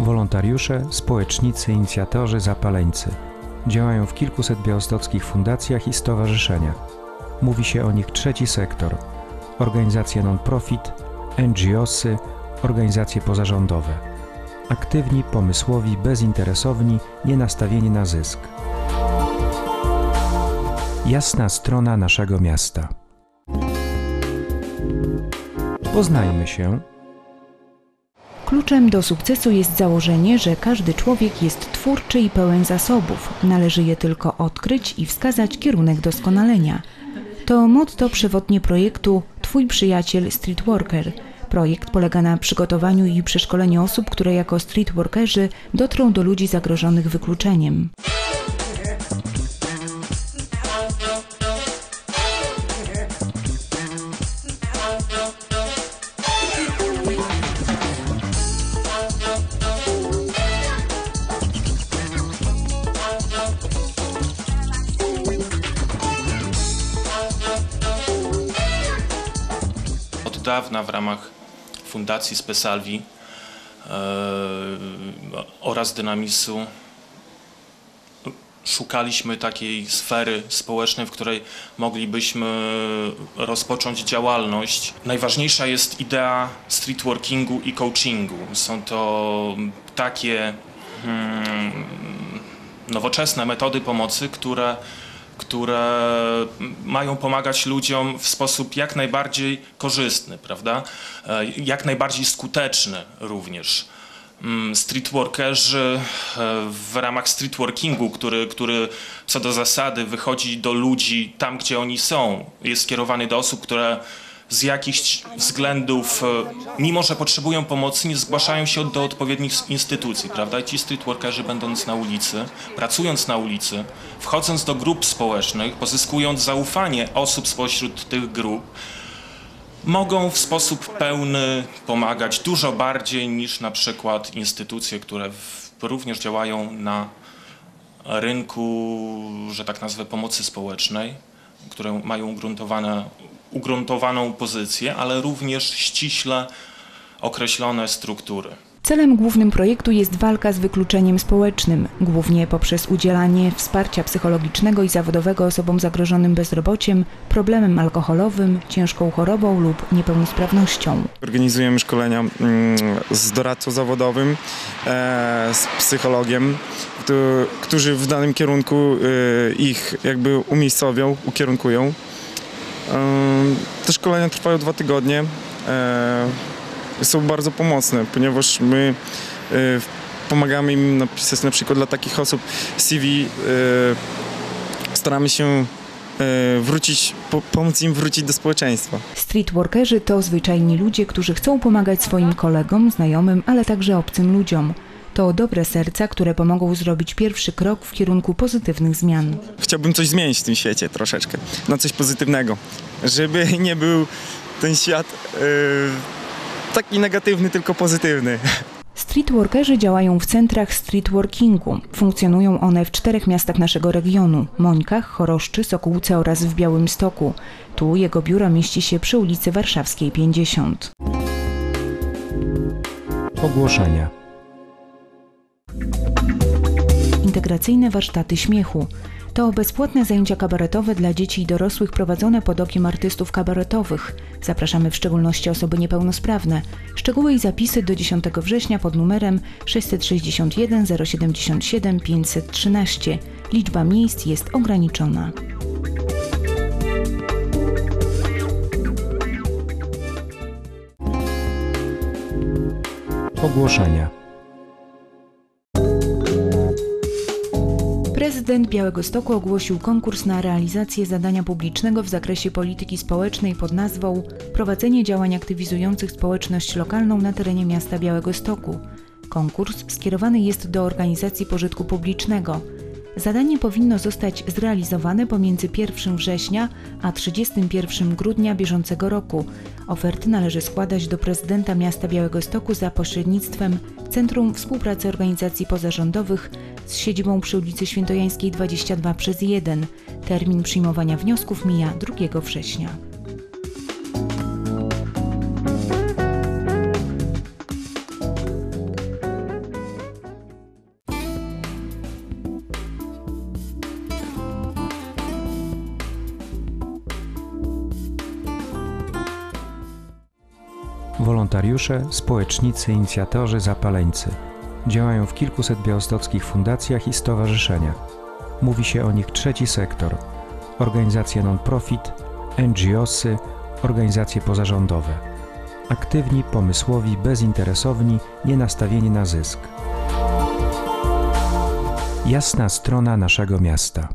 Wolontariusze, społecznicy, inicjatorzy, zapaleńcy. Działają w kilkuset białostockich fundacjach i stowarzyszeniach. Mówi się o nich trzeci sektor. Organizacje non-profit, NGOsy, organizacje pozarządowe. Aktywni, pomysłowi, bezinteresowni, nie nastawieni na zysk. Jasna strona naszego miasta. Poznajmy się. Kluczem do sukcesu jest założenie, że każdy człowiek jest twórczy i pełen zasobów. Należy je tylko odkryć i wskazać kierunek doskonalenia. To motto przewodnie projektu Twój przyjaciel Streetworker. Projekt polega na przygotowaniu i przeszkoleniu osób, które jako streetworkerzy dotrą do ludzi zagrożonych wykluczeniem. Dawna w ramach Fundacji Spesalvi e, oraz Dynamisu szukaliśmy takiej sfery społecznej, w której moglibyśmy rozpocząć działalność. Najważniejsza jest idea streetworkingu i coachingu. Są to takie hmm, nowoczesne metody pomocy, które, które mają pomagać ludziom w sposób jak najbardziej korzystny, prawda? E, Jak najbardziej skuteczny również. Mm, Streetworkerzy e, w ramach streetworkingu, który, który co do zasady wychodzi do ludzi tam, gdzie oni są, jest skierowany do osób, które z jakichś względów, e, mimo że potrzebują pomocy, nie zgłaszają się do odpowiednich instytucji, prawda? I ci streetworkerzy będąc na ulicy, pracując na ulicy, wchodząc do grup społecznych, pozyskując zaufanie osób spośród tych grup, mogą w sposób pełny pomagać dużo bardziej niż na przykład instytucje, które w, również działają na rynku, że tak nazwę, pomocy społecznej, które mają ugruntowane, ugruntowaną pozycję, ale również ściśle określone struktury. Celem głównym projektu jest walka z wykluczeniem społecznym, głównie poprzez udzielanie wsparcia psychologicznego i zawodowego osobom zagrożonym bezrobociem, problemem alkoholowym, ciężką chorobą lub niepełnosprawnością. Organizujemy szkolenia mm, z doradcą zawodowym, e, z psychologiem, któ- którzy w danym kierunku e, ich jakby umiejscowią, ukierunkują. Szkolenia trwają dwa tygodnie. e, Są bardzo pomocne, ponieważ my e, pomagamy im napisać na przykład dla takich osób CV. e, Staramy się wrócić, po- pomóc im wrócić do społeczeństwa. Streetworkerzy to zwyczajni ludzie, którzy chcą pomagać swoim kolegom, znajomym, ale także obcym ludziom. To dobre serca, które pomogą zrobić pierwszy krok w kierunku pozytywnych zmian. Chciałbym coś zmienić w tym świecie troszeczkę, na coś pozytywnego, żeby nie był ten świat e, taki negatywny, tylko pozytywny. Streetworkerzy działają w centrach streetworkingu. Funkcjonują one w czterech miastach naszego regionu: Mońkach, Choroszczy, Sokółce oraz w Białymstoku. Tu jego biuro mieści się przy ulicy Warszawskiej 50. Ogłoszenia. Integracyjne warsztaty śmiechu. To bezpłatne zajęcia kabaretowe dla dzieci i dorosłych prowadzone pod okiem artystów kabaretowych. Zapraszamy w szczególności osoby niepełnosprawne. Szczegóły i zapisy do 10 września pod numerem 661 077 513. Liczba miejsc jest ograniczona. Ogłoszenia. Prezydent Białegostoku ogłosił konkurs na realizację zadania publicznego w zakresie polityki społecznej pod nazwą Prowadzenie działań aktywizujących społeczność lokalną na terenie miasta Białegostoku. Konkurs skierowany jest do organizacji pożytku publicznego. Zadanie powinno zostać zrealizowane pomiędzy 1 września a 31 grudnia bieżącego roku. Oferty należy składać do prezydenta miasta Białegostoku za pośrednictwem Centrum Współpracy Organizacji Pozarządowych z siedzibą przy ulicy Świętojańskiej 22 przez 1. Termin przyjmowania wniosków mija 2 września. Wolontariusze, społecznicy, inicjatorzy, zapaleńcy – Działają w kilkuset białostockich fundacjach i stowarzyszeniach. Mówi się o nich trzeci sektor. Organizacje non-profit, NGOsy, organizacje pozarządowe. Aktywni, pomysłowi, bezinteresowni, nie nastawieni na zysk. Jasna strona naszego miasta.